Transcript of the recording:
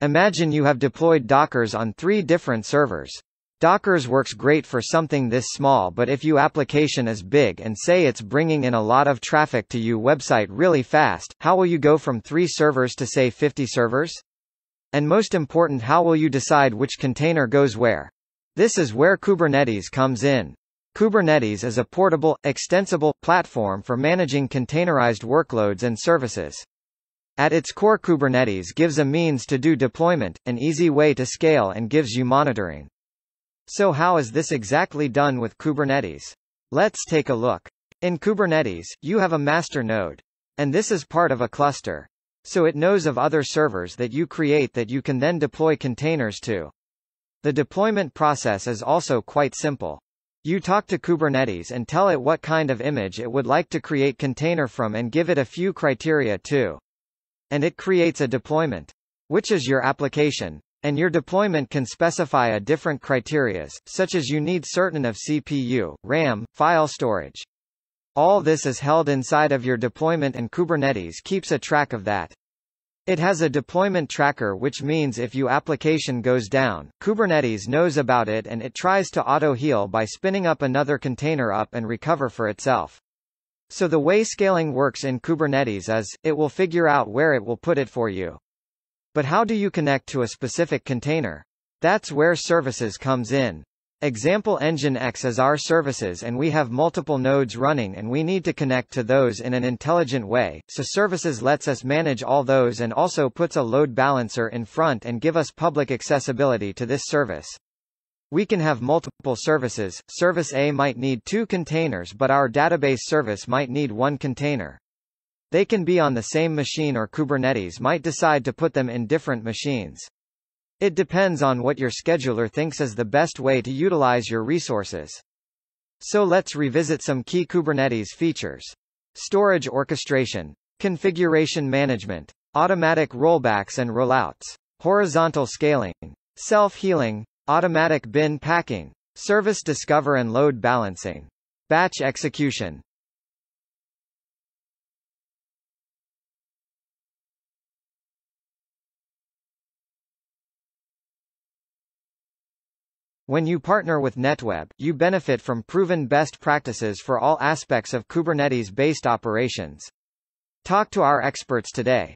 Imagine you have deployed Dockers on three different servers. Dockers works great for something this small but if you application is big and say it's bringing in a lot of traffic to you website really fast, how will you go from 3 servers to say 50 servers? And most important how will you decide which container goes where? This is where Kubernetes comes in. Kubernetes is a portable, extensible, platform for managing containerized workloads and services. At its core Kubernetes gives a means to do deployment, an easy way to scale and gives you monitoring. So how is this exactly done with Kubernetes? Let's take a look. In Kubernetes, you have a master node. And this is part of a cluster. So it knows of other servers that you create that you can then deploy containers to. The deployment process is also quite simple. You talk to Kubernetes and tell it what kind of image it would like to create container from and give it a few criteria too. And it creates a deployment. Which is your application. And your deployment can specify a different criterias, such as you need certain of CPU, RAM, file storage. All this is held inside of your deployment and Kubernetes keeps a track of that. It has a deployment tracker which means if your application goes down, Kubernetes knows about it and it tries to auto-heal by spinning up another container up and recover for itself. So the way scaling works in Kubernetes is, it will figure out where it will put it for you. But how do you connect to a specific container? That's where services comes in. Example NGINX is our services and we have multiple nodes running and we need to connect to those in an intelligent way, so services lets us manage all those and also puts a load balancer in front and give us public accessibility to this service. We can have multiple services, service A might need two containers but our database service might need one container. They can be on the same machine or Kubernetes might decide to put them in different machines. It depends on what your scheduler thinks is the best way to utilize your resources. So let's revisit some key Kubernetes features. Storage orchestration, configuration management, automatic rollbacks and rollouts, horizontal scaling, self-healing, automatic bin packing, service discover and load balancing, batch execution, When you partner with NetWeb, you benefit from proven best practices for all aspects of Kubernetes-based operations. Talk to our experts today.